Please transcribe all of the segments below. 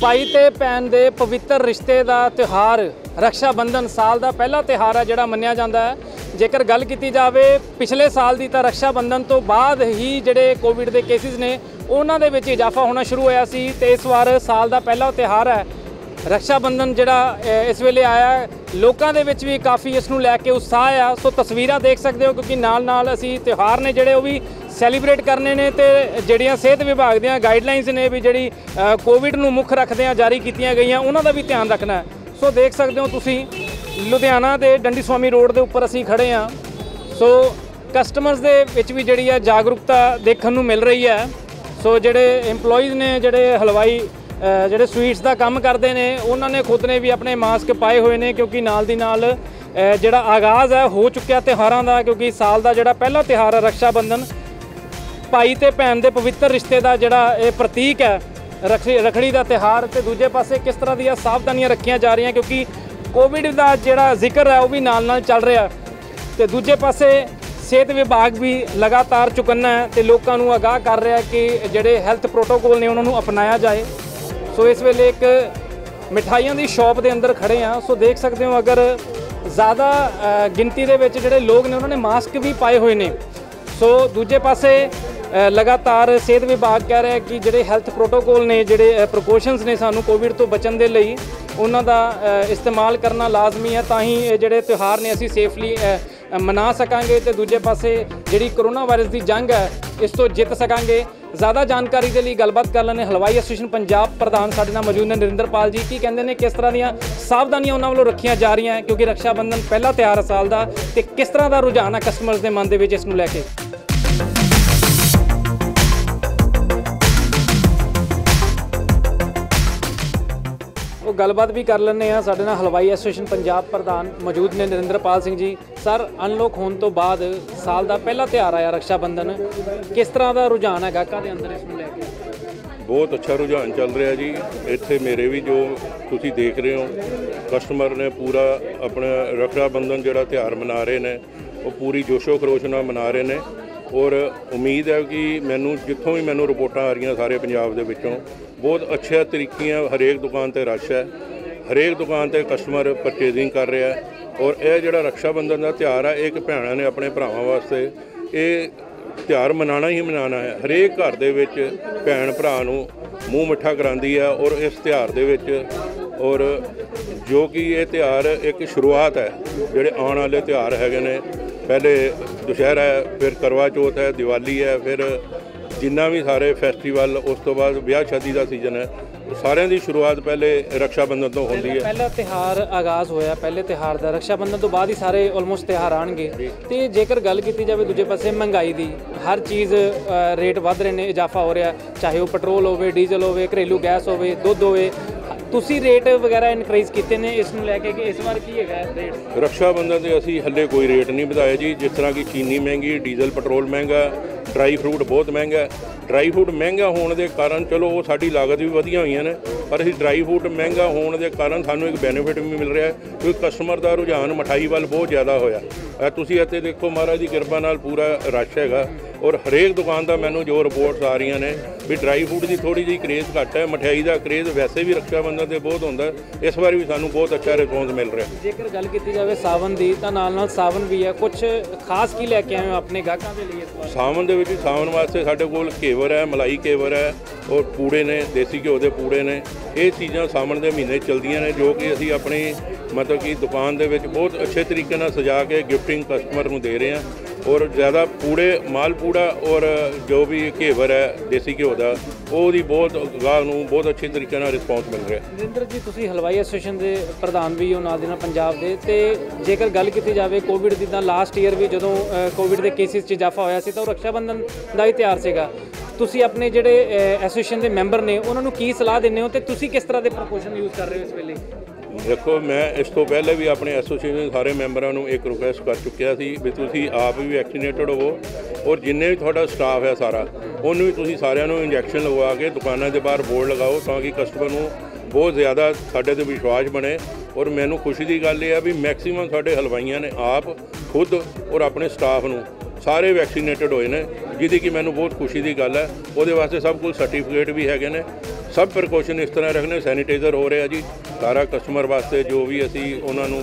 ਭਾਈ ਤੇ ਭੈਣ ਦੇ ਪਵਿੱਤਰ ਰਿਸ਼ਤੇ ਦਾ ਤਿਉਹਾਰ ਰੱਖਿਆ ਬੰਧਨ ਸਾਲ ਦਾ ਪਹਿਲਾ ਤਿਉਹਾਰ ਹੈ ਜਿਹੜਾ ਮੰਨਿਆ ਜਾਂਦਾ ਹੈ। ਜੇਕਰ ਗੱਲ ਕੀਤੀ ਜਾਵੇ, ਪਿਛਲੇ ਸਾਲ ਦੀ ਤਾਂ ਰੱਖਿਆ ਬੰਧਨ ਤੋਂ ਬਾਅਦ ਹੀ ਜਿਹੜੇ ਕੋਵਿਡ ਦੇ ਕੇਸਿਸ ਨੇ, ਉਹਨਾਂ ਦੇ ਵਿੱਚ ਇਜ਼ਾਫਾ ਹੋਣਾ ਸ਼ੁਰੂ ਹੋਇਆ ਸੀ ਤੇ ਇਸ ਵਾਰ ਸਾਲ ਦਾ ਪਹਿਲਾ ਤਿਉਹਾਰ ਹੈ। ਰੱਖਿਆ ਬੰਧਨ ਜਿਹੜਾ ਇਸ ਵੇਲੇ ਆਇਆ ਲੋਕਾਂ ਦੇ ਵਿੱਚ ਵੀ ਕਾਫੀ ਇਸ ਨੂੰ ਲੈ ਕੇ ਉਤਸ਼ਾਹ ਆ। ਸੋ ਤਸਵੀਰਾਂ ਦੇਖ ਸਕਦੇ ਹੋ, ਕਿਉਂਕਿ ਨਾਲ ਨਾਲ ਅਸੀਂ ਤਿਉਹਾਰ ਨੇ ਜਿਹੜੇ ਉਹ ਵੀ ਸੈਲੀਬ੍ਰੇਟ ਕਰਨੇ ਨੇ ਤੇ ਜਿਹੜੀਆਂ ਸਿਹਤ ਵਿਭਾਗ ਦੀਆਂ ਗਾਈਡਲਾਈਨਸ ਨੇ ਵੀ ਜਿਹੜੀ ਕੋਵਿਡ ਨੂੰ ਮੁੱਖ ਰੱਖਦਿਆਂ ਜਾਰੀ ਕੀਤੀਆਂ ਗਈਆਂ, ਉਹਨਾਂ ਦਾ ਵੀ ਧਿਆਨ ਰੱਖਣਾ ਸੋ ਦੇਖ ਸਕਦੇ ਹੋ ਤੁਸੀਂ, ਲੁਧਿਆਣਾ ਦੇ ਡੰਡੀ ਸਵਾਮੀ ਰੋਡ ਦੇ ਉੱਪਰ ਅਸੀਂ ਖੜੇ ਹਾਂ। ਸੋ ਕਸਟਮਰਸ ਦੇ ਵਿੱਚ ਵੀ ਜਿਹੜੀ ਹੈ ਜਾਗਰੂਕਤਾ ਦੇਖਣ ਨੂੰ ਮਿਲ ਰਹੀ ਹੈ। ਸੋ ਜਿਹੜੇ EMPLOYEES ਨੇ, ਜਿਹੜੇ ਹਲਵਾਈ ਜਿਹੜੇ ਸਵੀਟਸ ਦਾ ਕੰਮ ਕਰਦੇ ਨੇ, ਉਹਨਾਂ ਨੇ ਖੁਦ ਨੇ ਵੀ ਆਪਣੇ ਮਾਸਕ ਪਾਏ ਹੋਏ ਨੇ, ਕਿਉਂਕਿ ਨਾਲ ਦੀ ਨਾਲ ਜਿਹੜਾ ਆਗਾਜ਼ ਹੈ, ਹੋ ਚੁੱਕਿਆ ਤਿਉਹਾਰਾਂ ਦਾ, ਕਿਉਂਕਿ ਸਾਲ ਦਾ ਜਿਹੜਾ ਪਹਿਲਾ ਤਿਉਹਾਰ ਹੈ ਰੱਖਿਆ ਬੰਧਨ ਭਾਈ ਤੇ ਭੈਣ ਦੇ ਪਵਿੱਤਰ ਰਿਸ਼ਤੇ ਦਾ ਜਿਹੜਾ ਇਹ ਪ੍ਰਤੀਕ ਹੈ, ਰਖੜੀ ਰਖੜੀ ਦਾ ਤਿਹਾਰ ਤੇ ਦੂਜੇ ਪਾਸੇ ਕਿਸ ਤਰ੍ਹਾਂ ਦੀਆਂ ਸਾਵਧਾਨੀਆਂ ਰੱਖੀਆਂ ਜਾ ਰਹੀਆਂ ਕਿਉਂਕਿ ਕੋਵਿਡ ਦਾ ਜਿਹੜਾ ਜ਼ਿਕਰ ਹੈ ਉਹ ਵੀ ਨਾਲ ਨਾਲ ਚੱਲ ਰਿਹਾ ਤੇ ਦੂਜੇ ਪਾਸੇ ਸਿਹਤ ਵਿਭਾਗ ਵੀ ਲਗਾਤਾਰ ਚੁਕੰਨਾ ਹੈ ਤੇ ਲੋਕਾਂ ਨੂੰ ਆਗਾਹ ਕਰ ਰਿਹਾ ਕਿ ਜਿਹੜੇ ਹੈਲਥ ਪ੍ਰੋਟੋਕੋਲ ਨੇ ਉਹਨਾਂ ਨੂੰ ਅਪਣਾਇਆ ਜਾਏ। ਸੋ ਇਸ ਵੇਲੇ ਇੱਕ ਮਿਠਾਈਆਂ ਦੀ ਸ਼ਾਪ ਦੇ ਅੰਦਰ ਖੜੇ ਆ ਸੋ ਦੇਖ ਸਕਦੇ ਹੋ ਅਗਰ ਜ਼ਿਆਦਾ ਗਿਣਤੀ ਦੇ ਵਿੱਚ ਜਿਹੜੇ ਲੋਕ ਨੇ, ਉਹਨਾਂ ਨੇ ਮਾਸਕ ਵੀ ਪਾਏ ਹੋਏ ਨੇ। ਸੋ ਦੂਜੇ ਪਾਸੇ ਲਗਾਤਾਰ ਸਿਹਤ ਵਿਭਾਗ ਕਹਿ ਰਿਹਾ ਕਿ ਜਿਹੜੇ ਹੈਲਥ ਪ੍ਰੋਟੋਕੋਲ ਨੇ, ਜਿਹੜੇ ਪ੍ਰੀਕਾਸ਼ਨਸ ਨੇ ਸਾਨੂੰ ਕੋਵਿਡ ਤੋਂ ਬਚਣ ਦੇ ਲਈ, ਉਹਨਾਂ ਦਾ ਇਸਤੇਮਾਲ ਕਰਨਾ ਲਾਜ਼ਮੀ ਹੈ ਤਾਂ ਹੀ ਇਹ ਜਿਹੜੇ ਤਿਉਹਾਰ ਨੇ ਅਸੀਂ ਸੇਫਲੀ ਮਨਾ ਸਕਾਂਗੇ ਤੇ ਦੂਜੇ ਪਾਸੇ ਜਿਹੜੀ ਕਰੋਨਾ ਵਾਇਰਸ ਦੀ ਜੰਗ ਹੈ, ਇਸ ਤੋਂ ਜਿੱਤ ਸਕਾਂਗੇ। ਜ਼ਿਆਦਾ ਜਾਣਕਾਰੀ ਦੇ ਲਈ ਗੱਲਬਾਤ ਕਰ ਲੈਣੇ ਹਲਵਾਈ ਐਸੋਸੀਏਸ਼ਨ ਪੰਜਾਬ ਪ੍ਰਧਾਨ ਸਾਡੇ ਨਾਲ ਮੌਜੂਦ ਨੇ, ਨਰਿੰਦਰਪਾਲ ਜੀ। ਕੀ ਕਹਿੰਦੇ ਨੇ, ਕਿਸ ਤਰ੍ਹਾਂ ਦੀਆਂ ਸਾਵਧਾਨੀਆਂ ਉਹਨਾਂ ਵੱਲੋਂ ਰੱਖੀਆਂ ਜਾ ਰਹੀਆਂ? ਕਿਉਂਕਿ ਰੱਖਿਆ ਬੰਧਨ ਪਹਿਲਾ ਤਿਉਹਾਰ ਸਾਲ ਦਾ, ਤੇ ਕਿਸ ਤਰ੍ਹਾਂ ਦਾ ਰੁਝਾਨ ਆ ਕਸਟਮਰਸ ਦੇ ਮਨ ਦੇ ਵਿੱਚ ਇਸ ਨੂੰ ਲੈ ਕੇ? ਉਹ ਗੱਲਬਾਤ ਵੀ ਕਰ ਲੈਂਦੇ ਆ ਸਾਡੇ ਨਾਲ ਹਲਵਾਈ ਐਸੋਸੀਏਸ਼ਨ ਪੰਜਾਬ ਪ੍ਰਧਾਨ ਮੌਜੂਦ ਨੇ ਨਰਿੰਦਰਪਾਲ ਸਿੰਘ ਜੀ। ਸਰ, ਅਨਲੋਕ ਹੋਣ ਤੋਂ ਬਾਅਦ ਸਾਲ ਦਾ ਪਹਿਲਾ ਤਿਉਹਾਰ ਆਇਆ ਰੱਖਿਆ ਬੰਧਨ ਕਿਸ ਤਰ੍ਹਾਂ ਦਾ ਰੁਝਾਨ ਹੈ ਗਾਹਕਾਂ ਦੇ ਅੰਦਰ ਇਸ ਨੂੰ ਲੈ ਕੇ? ਬਹੁਤ ਅੱਛਾ ਰੁਝਾਨ ਚੱਲ ਰਿਹਾ ਜੀ। ਇੱਥੇ ਮੇਰੇ ਵੀ ਜੋ ਤੁਸੀਂ ਦੇਖ ਰਹੇ ਹੋ, ਕਸਟਮਰ ਨੇ ਪੂਰਾ ਆਪਣਾ ਰੱਖੜਾ ਬੰਧਨ ਜਿਹੜਾ ਤਿਉਹਾਰ ਮਨਾ ਰਹੇ ਨੇ, ਉਹ ਪੂਰੀ ਜੋਸ਼ੋ ਖਰੋਸ਼ ਨਾਲ ਮਨਾ ਰਹੇ ਨੇ। ਔਰ ਉਮੀਦ ਹੈ ਕਿ ਮੈਨੂੰ ਜਿੱਥੋਂ ਵੀ ਮੈਨੂੰ ਰਿਪੋਰਟਾਂ ਆ ਰਹੀਆਂ ਸਾਰੇ ਪੰਜਾਬ ਦੇ ਵਿੱਚੋਂ, ਬਹੁਤ ਅੱਛੇ ਤਰੀਕੀਆਂ ਹਰੇਕ ਦੁਕਾਨ ਤੇ ਰਸ਼ ਹੈ। ਹਰੇਕ ਦੁਕਾਨ ਤੇ ਕਸਟਮਰ ਪਰਚੇਜ਼ਿੰਗ ਕਰ ਰਿਹਾ ਹੈ ਔਰ ਇਹ ਜਿਹੜਾ ਰੱਖਿਆ ਬੰਧਨ ਦਾ ਤਿਉਹਾਰ ਹੈ ਇਹ ਇੱਕ ਭੈਣਾਂ ਨੇ ਆਪਣੇ ਭਰਾਵਾਂ ਵਾਸਤੇ ਇਹ ਤਿਉਹਾਰ ਮਨਾਣਾ ਹੀ ਮਨਾਣਾ ਹੈ। ਹਰੇਕ ਘਰ ਦੇ ਵਿੱਚ ਭੈਣ ਭਰਾ ਨੂੰ ਮੂੰਹ ਮਿੱਠਾ ਕਰਾਉਂਦੀ ਹੈ ਔਰ ਇਸ ਤਿਉਹਾਰ ਦੇ ਵਿੱਚ ਔਰ ਜੋ ਕਿ ਇਹ ਤਿਉਹਾਰ ਇੱਕ ਸ਼ੁਰੂਆਤ ਹੈ, ਜਿਹੜੇ ਆਉਣ ਵਾਲੇ ਤਿਉਹਾਰ ਹੈਗੇ ਨੇ ਪਹਿਲੇ ਦੁਸ਼ਹਿਰਾ ਹੈ, ਫਿਰ ਕਰਵਾ ਚੌਥ ਹੈ, ਦੀਵਾਲੀ ਹੈ, ਫਿਰ ਜਿੰਨਾ ਵੀ ਸਾਰੇ ਫੈਸਟੀਵਲ ਉਸ ਤੋਂ ਬਾਅਦ ਵਿਆਹ ਸ਼ਾਦੀ ਦਾ ਸੀਜ਼ਨ ਹੈ, ਸਾਰਿਆਂ ਦੀ ਸ਼ੁਰੂਆਤ ਪਹਿਲੇ ਰੱਖਿਆ ਬੰਧਨ ਤੋਂ ਹੁੰਦੀ ਹੈ। ਪਹਿਲਾ ਤਿਹਾਰ ਆਗਾਜ਼ ਹੋਇਆ, ਪਹਿਲੇ ਤਿਹਾਰ ਦਾ ਰੱਖਿਆ ਬੰਧਨ ਤੋਂ ਬਾਅਦ ਹੀ ਸਾਰੇ ਆਲਮੋਸਟ ਤਿਹਾਰ ਆਣਗੇ ਤੇ ਜੇਕਰ ਗੱਲ ਕੀਤੀ ਜਾਵੇ ਦੂਜੇ ਪਾਸੇ ਮਹਿੰਗਾਈ ਦੀ, ਹਰ ਚੀਜ਼ ਰੇਟ ਵੱਧ ਰਹੇ ਨੇ, ਇਜ਼ਾਫਾ ਹੋ ਰਿਹਾ, ਚਾਹੇ ਉਹ ਪੈਟਰੋਲ ਹੋਵੇ ਡੀਜ਼ਲ ਹੋਵੇ, ਘਰੇਲੂ ਗੈਸ ਹੋਵੇ, ਦੁੱਧ ਹੋਵੇ ਤੁਸੀਂ ਰੇਟ ਵਗੈਰਾ ਇਨਕਰੀਜ਼ ਕੀਤੇ ਨੇ, ਇਸ ਨੂੰ ਲੈ ਕੇ ਕਿ ਇਸ ਵਾਰ ਕੀ ਹੈਗਾ ਰੇਟ ਰਕਸ਼ਾ ਬੰਧਨ ਤੇ ਅਸੀਂ ਹੱਲੇ ਕੋਈ ਰੇਟ ਨਹੀਂ ਵਧਾਏ ਜੀ। ਜਿਸ ਤਰ੍ਹਾਂ ਕਿ ਚੀਨੀ ਮਹਿੰਗੀ ਡੀਜ਼ਲ ਪੈਟਰੋਲ ਮਹਿੰਗਾ ਡਰਾਈ ਫਰੂਟ ਬਹੁਤ ਮਹਿੰਗਾ ਡਰਾਈ ਫਰੂਟ ਮਹਿੰਗਾ ਹੋਣ ਦੇ ਕਾਰਨ ਚਲੋ ਉਹ ਸਾਡੀ ਲਾਗਤ ਵੀ ਵਧੀਆਂ ਹੋਈਆਂ ਨੇ, ਪਰ ਅਸੀਂ ਡਰਾਈ ਫਰੂਟ ਮਹਿੰਗਾ ਹੋਣ ਦੇ ਕਾਰਨ ਸਾਨੂੰ ਇੱਕ ਬੈਨੀਫਿਟ ਵੀ ਮਿਲ ਰਿਹਾ ਕਿਉਂਕਿ ਕਸਟਮਰ ਦਾ ਰੁਝਾਨ ਮਠਾਈ ਵੱਲ ਬਹੁਤ ਜ਼ਿਆਦਾ ਹੋਇਆ। ਤੁਸੀਂ ਇੱਥੇ ਦੇਖੋ ਮਹਾਰਾਜ ਦੀ ਕਿਰਪਾ ਨਾਲ ਪੂਰਾ ਰਸ਼ ਹੈਗਾ। ਔਰ ਹਰੇਕ ਦੁਕਾਨ ਦਾ ਮੈਨੂੰ ਜੋ ਰਿਪੋਰਟਸ ਆ ਰਹੀਆਂ ਨੇ ਵੀ ਡਰਾਈ ਫਰੂਟ ਦੀ ਥੋੜੀ ਜਿਹੀ ਕਰੇਜ਼ ਘੱਟ ਹੈ ਮਠਿਆਈ ਦਾ ਕਰੇਜ਼ ਵੈਸੇ ਵੀ ਰੱਖਿਆ ਬੰਧਨ ਤੇ ਬਹੁਤ ਹੁੰਦਾ। ਇਸ ਵਾਰ ਵੀ ਸਾਨੂੰ ਬਹੁਤ ਅੱਛਾ ਰਿਸਪੌਂਸ ਮਿਲ ਰਿਹਾ ਜੇਕਰ ਗੱਲ ਕੀਤੀ ਜਾਵੇ ਸਾਵਨ ਦੀ ਤਾਂ ਨਾਲ ਨਾਲ ਸਾਵਨ ਵੀ ਹੈ। ਕੁਝ ਖਾਸ ਕੀ ਲੈ ਕੇ ਆਏ ਹੋ ਆਪਣੇ ਗਾਹਕਾਂ ਦੇ ਲਈ ਇਸ ਵਾਰ? ਸਾਵਣ ਦੇ ਵਿੱਚ ਸਾਵਣ ਵਾਸਤੇ ਸਾਡੇ ਕੋਲ ਕੇਵਰ ਹੈ ਮਲਾਈ ਕੇਵਰ ਹੈ ਔਰ ਪੂੜੇ ਨੇ ਦੇਸੀ ਘਿਓ ਦੇ ਪੂੜੇ ਨੇ। ਇਹ ਚੀਜ਼ਾਂ ਸਾਵਣ ਦੇ ਮਹੀਨੇ ਚਲਦੀਆਂ ਨੇ ਜੋ ਕਿ ਅਸੀਂ ਆਪਣੀ ਮਤਲਬ ਕਿ ਦੁਕਾਨ ਦੇ ਵਿੱਚ ਬਹੁਤ ਅੱਛੇ ਤਰੀਕੇ ਨਾਲ ਸਜਾ ਕੇ ਗਿਫਟਿੰਗ ਕਸਟਮਰ ਨੂੰ ਦੇ ਰਹੇ ਹਾਂ। ਔਰ ਜ਼ਿਆਦਾ ਪੂੜੇ, ਮਾਲ ਪੂੜਾ ਔਰ ਜੋ ਵੀ ਘੇਵਰ ਹੈ, ਦੇਸੀ ਘਿਓ ਦਾ, ਉਹਦੀ ਬਹੁਤ ਗਾਹ ਨੂੰ ਬਹੁਤ ਅੱਛੇ ਤਰੀਕੇ ਨਾਲ ਰਿਸਪੌਂਸ ਮਿਲ ਰਿਹਾ। ਨਰਿੰਦਰ ਜੀ, ਤੁਸੀਂ ਹਲਵਾਈ ਐਸੋਸੀਏਸ਼ਨ ਦੇ ਪ੍ਰਧਾਨ ਵੀ ਹੋ ਨਾਲ ਦੇ ਨਾਲ ਪੰਜਾਬ ਦੇ, ਤੇ ਜੇਕਰ ਗੱਲ ਕੀਤੀ ਜਾਵੇ ਕੋਵਿਡ ਦੀ, ਤਾਂ ਲਾਸਟ ਈਅਰ ਵੀ ਜਦੋਂ ਕੋਵਿਡ ਦੇ ਕੇਸਿਸ 'ਚ ਇਜ਼ਾਫਾ ਹੋਇਆ ਸੀ, ਤਾਂ ਉਹ ਰੱਖਿਆ ਬੰਧਨ ਦਾ ਹੀ ਤਿਉਹਾਰ ਸੀਗਾ। ਤੁਸੀਂ ਆਪਣੇ ਜਿਹੜੇ ਐਸੋਸੀਏਸ਼ਨ ਦੇ ਮੈਂਬਰ ਨੇ, ਉਹਨਾਂ ਨੂੰ ਕੀ ਸਲਾਹ ਦਿੰਦੇ ਹੋ ਤੇ ਤੁਸੀਂ ਕਿਸ ਤਰ੍ਹਾਂ ਦੇ ਪ੍ਰੋਪੋਜ਼ਲ ਯੂਜ਼ ਕਰ ਰਹੇ ਹੋ ਇਸ ਵੇਲੇ? ਦੇਖੋ, ਮੈਂ ਇਸ ਤੋਂ ਪਹਿਲੇ ਵੀ ਆਪਣੇ ਐਸੋਸੀਏਸ਼ਨ ਦੇ ਸਾਰੇ ਮੈਂਬਰਾਂ ਨੂੰ ਇੱਕ ਰਿਕੁਐਸਟ ਕਰ ਚੁੱਕਿਆ ਸੀ ਵੀ ਤੁਸੀਂ ਆਪ ਵੀ ਵੈਕਸੀਨੇਟਡ ਹੋਵੋ ਔਰ ਜਿੰਨੇ ਵੀ ਤੁਹਾਡਾ ਸਟਾਫ ਹੈ ਸਾਰਾ, ਉਹਨੂੰ ਵੀ ਤੁਸੀਂ ਸਾਰਿਆਂ ਨੂੰ ਇੰਜੈਕਸ਼ਨ ਲਗਵਾ ਕੇ ਦੁਕਾਨਾਂ ਦੇ ਬਾਹਰ ਬੋਰਡ ਲਗਾਓ ਤਾਂ ਕਿ ਕਸਟਮਰ ਨੂੰ ਬਹੁਤ ਜ਼ਿਆਦਾ ਸਾਡੇ ਤੇ ਵਿਸ਼ਵਾਸ ਬਣੇ ਔਰ ਮੈਨੂੰ ਖੁਸ਼ੀ ਦੀ ਗੱਲ ਇਹ ਆ ਵੀ ਮੈਕਸਿਮਮ ਸਾਡੇ ਹਲਵਾਈਆਂ ਨੇ ਆਪ ਖੁਦ ਔਰ ਆਪਣੇ ਸਟਾਫ ਨੂੰ ਸਾਰੇ ਵੈਕਸੀਨੇਟਡ ਹੋਏ ਨੇ, ਜਿਹਦੀ ਕਿ ਮੈਨੂੰ ਬਹੁਤ ਖੁਸ਼ੀ ਦੀ ਗੱਲ ਹੈ। ਉਹਦੇ ਵਾਸਤੇ ਸਭ ਕੋਲ ਸਰਟੀਫਿਕੇਟ ਵੀ ਹੈਗੇ ਨੇ, ਸਭ ਪ੍ਰੀਕਾਸ਼ਨ ਇਸ ਤਰ੍ਹਾਂ ਰੱਖਣੇ ਸੈਨੀਟਾਈਜ਼ਰ ਹੋ ਰਿਹਾ ਜੀ। ਸਾਰਾ ਕਸਟਮਰ ਵਾਸਤੇ ਜੋ ਵੀ ਅਸੀਂ ਉਹਨਾਂ ਨੂੰ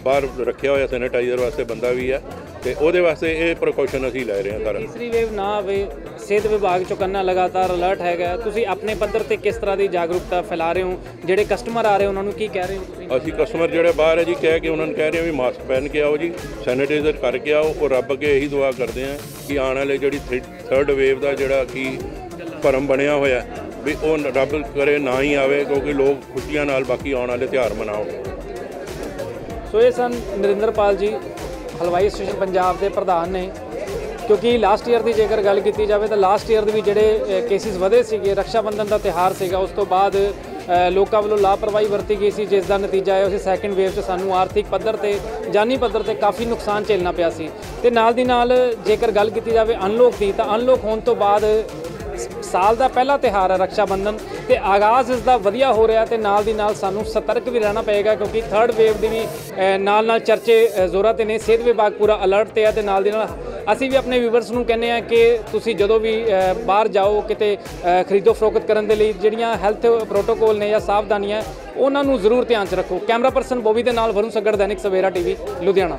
ਬਾਹਰ ਰੱਖਿਆ ਹੋਇਆ ਸੈਨੀਟਾਈਜ਼ਰ ਵਾਸਤੇ ਬੰਦਾ ਵੀ ਹੈ ਤੇ ਉਹਦੇ ਵਾਸਤੇ ਇਹ ਪ੍ਰੀਕਾਸ਼ਨ ਅਸੀਂ ਲੈ ਰਹੇ ਹਾਂ ਸਾਰਾ। ਤੀਸਰੀ ਵੇਵ ਨਾ ਆਵੇ ਸਿਹਤ ਵਿਭਾਗ ਚੁਕੰਨਾ ਲਗਾਤਾਰ ਅਲਰਟ ਹੈਗਾ। ਤੁਸੀਂ ਆਪਣੇ ਪੱਧਰ ਤੇ ਕਿਸ ਤਰ੍ਹਾਂ ਦੀ ਜਾਗਰੂਕਤਾ ਫੈਲਾ ਰਹੇ ਹੋ? ਜਿਹੜੇ ਕਸਟਮਰ ਆ ਰਹੇ ਉਹਨਾਂ ਨੂੰ ਕੀ ਕਹਿ ਰਹੇ ਹੋ ਅਸੀਂ ਕਸਟਮਰ ਜਿਹੜੇ ਬਾਹਰ ਹੈ ਜੀ ਕਹਿ ਕੇ ਉਹਨਾਂ ਨੂੰ ਕਹਿ ਰਹੇ ਹਾਂ ਵੀ ਮਾਸਕ ਪਹਿਨ ਕੇ ਆਓ ਜੀ ਸੈਨੀਟਾਈਜ਼ਰ ਕਰਕੇ ਆਓ ਔਰ ਰੱਬ ਅੱਗੇ ਇਹੀ ਦੁਆ ਕਰਦੇ ਹਾਂ ਕਿ ਆਉਣ ਵਾਲੇ ਜਿਹੜੀ ਥਰਡ ਵੇਵ ਦਾ ਜਿਹੜਾ ਕੀ ਭਰਮ ਬਣਿਆ ਹੋਇਆ ਵੀ ਉਹ ਰੱਬ ਕਰੇ ਨਾ ਹੀ ਆਵੇ, ਕਿਉਂਕਿ ਲੋਕ ਖੁਸ਼ੀਆਂ ਨਾਲ ਬਾਕੀ ਆਉਣ ਵਾਲੇ ਤਿਉਹਾਰ ਮਨਾਉਣ ਸੋ ਇਹ ਸਨ ਨਰਿੰਦਰਪਾਲ ਜੀ, ਹਲਵਾਈ ਸਟੇਸ਼ਨ ਪੰਜਾਬ ਦੇ ਪ੍ਰਧਾਨ ਨੇ। ਕਿਉਂਕਿ ਲਾਸਟ ਈਅਰ ਦੀ ਜੇਕਰ ਗੱਲ ਕੀਤੀ ਜਾਵੇ ਤਾਂ ਲਾਸਟ ਈਅਰ ਦੇ ਵੀ ਜਿਹੜੇ ਕੇਸਿਸ ਵਧੇ ਸੀਗੇ ਰੱਖਿਆ ਬੰਧਨ ਦਾ ਤਿਹਾਰ ਸੀਗਾ, ਉਸ ਤੋਂ ਬਾਅਦ ਲੋਕਾਂ ਵੱਲੋਂ ਲਾਪਰਵਾਹੀ ਵਰਤੀ ਗਈ ਸੀ, ਜਿਸ ਦਾ ਨਤੀਜਾ ਹੈ ਉਸੇ ਸੈਕੰਡ ਵੇਵ 'ਚ। ਸਾਨੂੰ ਆਰਥਿਕ ਪੱਧਰ ਤੇ, ਜਾਨੀ ਪੱਧਰ ਤੇ ਕਾਫੀ ਨੁਕਸਾਨ ਝੇਲਣਾ ਪਿਆ ਸੀ। ਤੇ ਨਾਲ ਦੀ ਨਾਲ ਜੇਕਰ ਗੱਲ ਕੀਤੀ ਜਾਵੇ ਅਨਲੋਕ ਦੀ, ਤਾਂ ਅਨਲੋਕ ਹੋਣ ਤੋਂ ਬਾਅਦ ਸਾਲ ਦਾ ਪਹਿਲਾ ਤਿਹਾਰ ਹੈ ਰੱਖਿਆ ਬੰਧਨ ਤੇ ਆਗਾਜ਼ ਇਸ ਦਾ ਵਧੀਆ ਹੋ ਰਿਹਾ ਤੇ ਨਾਲ ਦੀ ਨਾਲ ਸਾਨੂੰ ਸਤਰਕ ਵੀ ਰਹਿਣਾ ਪਏਗਾ ਕਿਉਂਕਿ ਥਰਡ ਵੇਵ ਦੀ ਵੀ ਨਾਲ ਨਾਲ ਚਰਚੇ ਜ਼ੋਰਾਂ ਤੇ ਨੇ, ਸਿਹਤ ਵਿਭਾਗ ਪੂਰਾ ਅਲਰਟ ਤੇ ਹੈ ਤੇ ਨਾਲ ਦੀ ਨਾਲ ਅਸੀਂ ਵੀ ਆਪਣੇ ਵੀਵਰਸ ਨੂੰ ਕਹਿੰਦੇ ਆ ਕਿ ਤੁਸੀਂ ਜਦੋਂ ਵੀ ਬਾਹਰ ਜਾਓ, ਕਿਤੇ ਖਰੀਦੋ ਫਰੋਖਤ ਕਰਨ ਦੇ ਲਈ ਜਿਹੜੀਆਂ ਹੈਲਥ ਪ੍ਰੋਟੋਕੋਲ ਨੇ ਜਾਂ ਸਾਵਧਾਨੀਆਂ, ਉਹਨਾਂ ਨੂੰ ਜ਼ਰੂਰ ਧਿਆਨ 'ਚ ਰੱਖੋ। ਕੈਮਰਾ ਪਰਸਨ ਬੋਬੀ ਦੇ ਨਾਲ Varun Saggar, Dainik Savera TV, Ludhiana.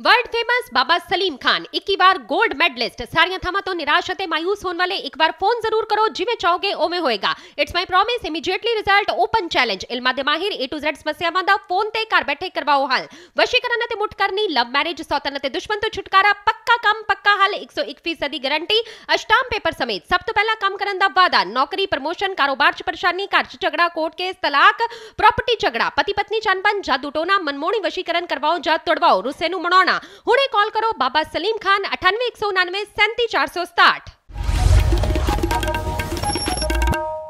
World famous Baba Salim Khan 21 ਵਾਰ 골ਡ ਮੈਡਲਿਸਟ ਸਾਰੀਆਂ ਥਾਵਾਂ ਤੋਂ ਨਿਰਾਸ਼ ਅਤੇ ਮਾਇੂਸ ਹੋਣ ਵਾਲੇ ਇੱਕ ਵਾਰ ਫੋਨ ਜ਼ਰੂਰ ਕਰੋ ਜਿਵੇਂ ਚਾਹੋਗੇ ਉਵੇਂ ਹੋਏਗਾ it's my promise immediately result open challenge ਇਲਮਾ ਦੇ ਮਾਹਿਰ A to Z ਸਮੱਸਿਆਵਾਂ ਦਾ ਫੋਨ ਤੇ ਘਰ ਬੈਠੇ ਕਰਵਾਓ ਹੱਲ ਵਸ਼ੀਕਰਨ ਅਤੇ ਮੁੱਠ ਕਰਨੀ ਲਵ ਮੈਰਿਜ ਸੌਤਨ ਅਤੇ ਦੁਸ਼ਮਣ ਤੋਂ ਛੁਟਕਾਰਾ ਪੱਕਾ ਕੰਮ ਪੱਕਾ ਹੱਲ 101% ਦੀ ਗਾਰੰਟੀ ਅਸ਼ਟਾਮ ਪੇਪਰ ਸਮੇਤ ਸਭ ਤੋਂ ਪਹਿਲਾਂ ਕੰਮ ਕਰਨ ਦਾ ਵਾਅਦਾ ਨੌਕਰੀ ਪ੍ਰਮੋਸ਼ਨ ਕਾਰੋਬਾਰ 'ਚ ਪਰੇਸ਼ਾਨੀ ਘਰ 'ਚ ਝਗੜਾ ਕੋਰਟ ਕੇਸ ਤਲਾਕ ਪ੍ਰਾਪਰਟੀ ਝਗੜਾ ਪਤੀ ਪਤਨੀ ਚੰਪਨ ਜਾਦੂ ਟੋਨਾ ਮਨਮੋਹਣੀ ਵਸ਼ੀਕਰਨ ਕਰਵਾਓ ਜਾਂ ਤੁੜਵਾਓ ਰੁੱਸੇ ਨੂੰ ਮਨਾਉਣਾ ਹੁਣੇ ਕਾਲ ਕਰੋ ਬਾਬਾ ਸਲੀਮ ਖਾਨ 9819 37467